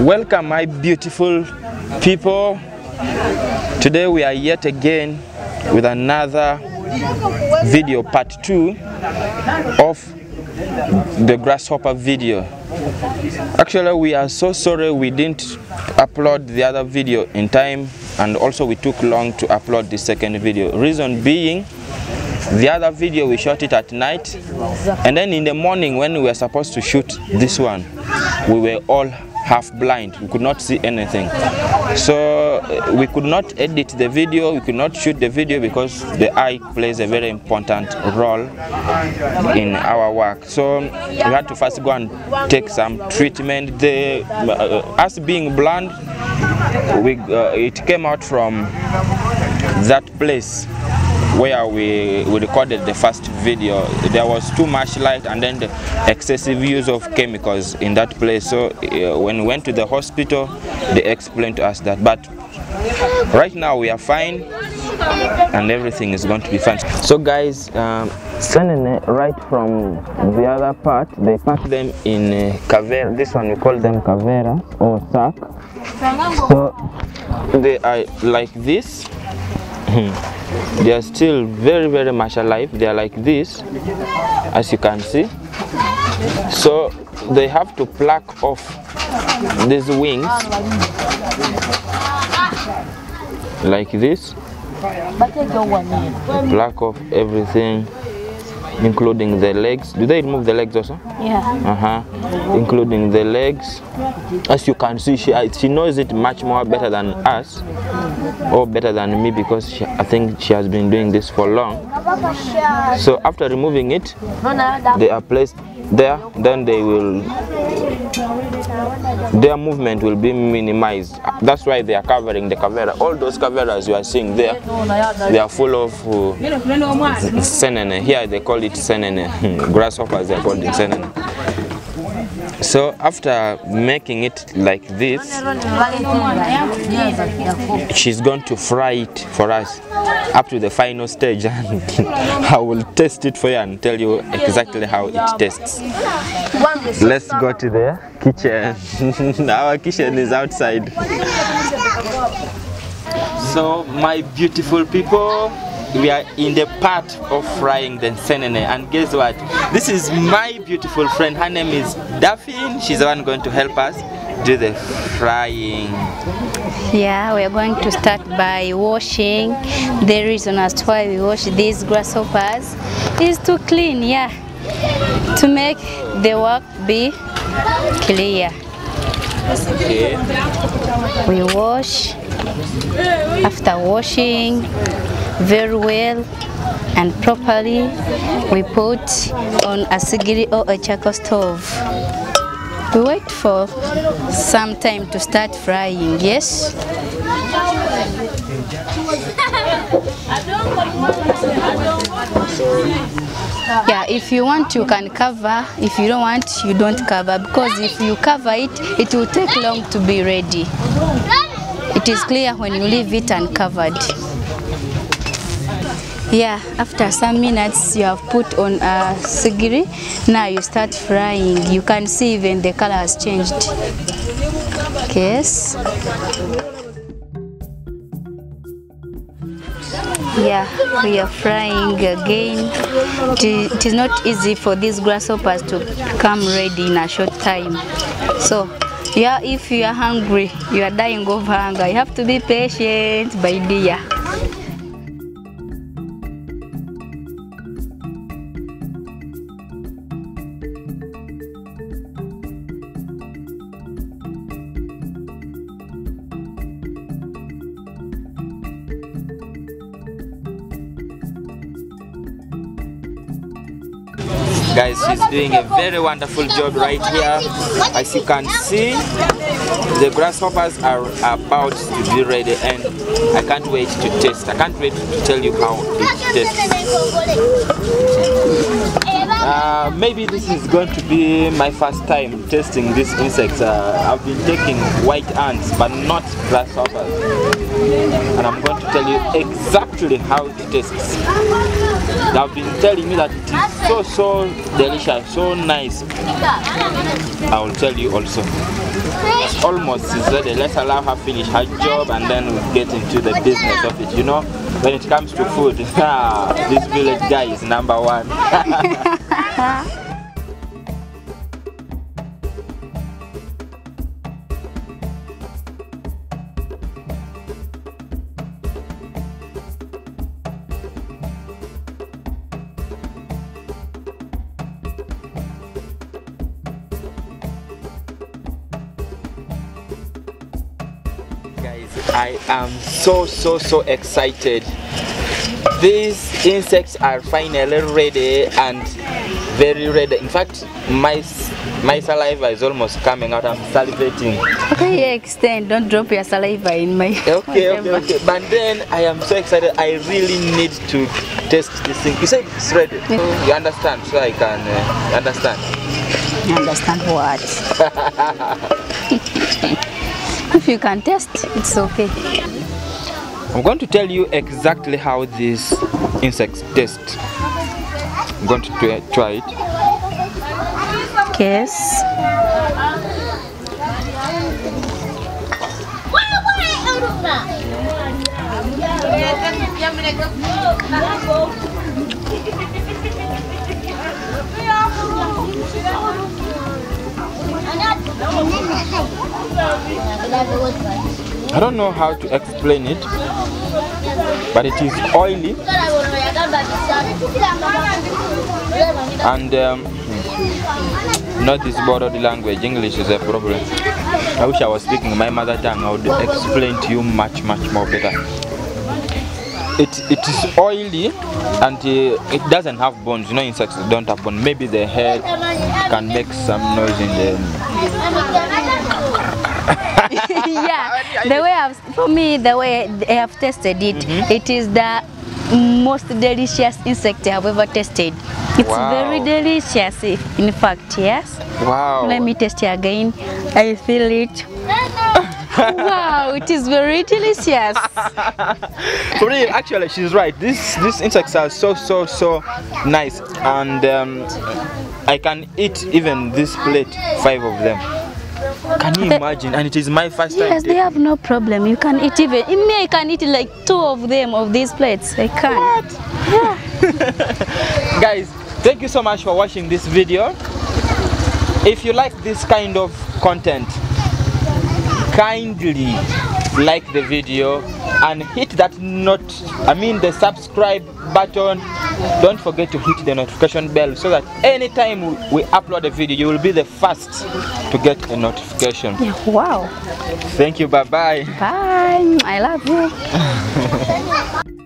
Welcome my beautiful people. Today we are yet again with another video part 2 of the grasshopper video. Actually we are so sorry we didn't upload the other video in time and also we took long to upload the second video. Reason being the other video we shot it at night and then in the morning when we were supposed to shoot this one we were all half blind. We could not see anything. So uh, we could not edit the video. We could not shoot the video because the eye plays a very important role in our work. So we had to first go and take some treatment. The uh, us being blind we uh, it came out from that place where we, we recorded the first video. There was too much light and then the excessive use of chemicals in that place. So uh, when we went to the hospital they explained to us that but right now we are fine and everything is going to be fine. So guys um, it right from the other part they pack them in uh, kaveera this one we call them kaveera or sack so they are like this they are still very very much alive. They are like this as you can see. So they have to pluck off these wings like this. Pluck off everything including the legs. Do they remove the legs also? Yeah. uh-huh. Including the legs. As you can see she she knows it much more better than us or better than me because she, i think she has been doing this for long so after removing it they are placed there then they will their movement will be minimized. That's why they are covering the cavera. All those caveras you are seeing there they are full of uh, senene. Here they call it senene. Grasshoppers they are called senene so after making it like this she's going to fry it for us up to the final stage. And I will test it for you and tell you exactly how it tastes let's go to the kitchen. Our kitchen is outside. So my beautiful people we are in the part of frying the senene. And guess what? This is my beautiful friend. Her name is Daphne. She's the one going to help us do the frying Yeah, we are going to start by washing. The reason as to why we wash these grasshoppers is to clean, yeah, to make the work be clear. okay. We wash. After washing very well and properly, we put on a sigiri or a charcoal stove. We wait for some time to start frying, yes? Yeah, if you want you can cover, if you don't want you don't cover because if you cover it, it will take long to be ready. It is clear when you leave it uncovered. Yeah, after some minutes you have put on a sigiri. Now you start frying. You can see even the color has changed. Yes. Yeah, we are frying again. It is not easy for these grasshoppers to come ready in a short time. So, yeah, if you are hungry, you are dying of hunger, you have to be patient, by dear. Guys she's doing a very wonderful job right here. As you can see the grasshoppers are about to be ready and i can't wait to taste i can't wait to tell you how it tastes uh, maybe this is going to be my first time tasting these insects. Uh, I've been taking white ants, but not grasshoppers. And I'm going to tell you exactly how it tastes. They've been telling me that it is so, so delicious, so nice. I will tell you also. it's almost is ready. Let's allow her finish her job and then we'll get into the business of it. You know, when it comes to food, this village guy is number one. guys i am so so so excited. These insects are finally ready and very red. in fact my my saliva is almost coming out i'm salivating Okay, extend. Don't drop your saliva in my. okay okay whatever. okay but then i am so excited i really need to test this thing you said it's ready you understand so i can uh, understand You understand what? if you can test, it's okay. i'm going to tell you exactly how these insects taste i'm going to try- it Yes. I don't know how to explain it, but it is oily and um, hmm, not this borrowed language. English is a problem. I wish I was speaking my mother tongue. I would explain to you much, much more better. It, it is oily and uh, it doesn't have bones. You know, insects don't have bones. Maybe the head can make some noise in the. yeah, the way I've, for me, the way I have tasted it, it is the most delicious insect have ever tasted. It's Wow. very delicious, in fact, yes. Wow. Let me test it again. I feel it. wow, it is very delicious. For real, actually, she's right. These these insects are so so so nice, and um, I can eat even this plate, five of them. Can you imagine? And it is my first time. Yes, they have no problem. You can eat even. In me, I can eat like two of them of these plates. I can. What? Yeah. Guys, thank you so much for watching this video. If you like this kind of content, kindly like the video and hit that not i mean the subscribe button don't forget to hit the notification bell so that anytime we, we upload a video you will be the first to get a notification wow. thank you bye bye Bye. I love you.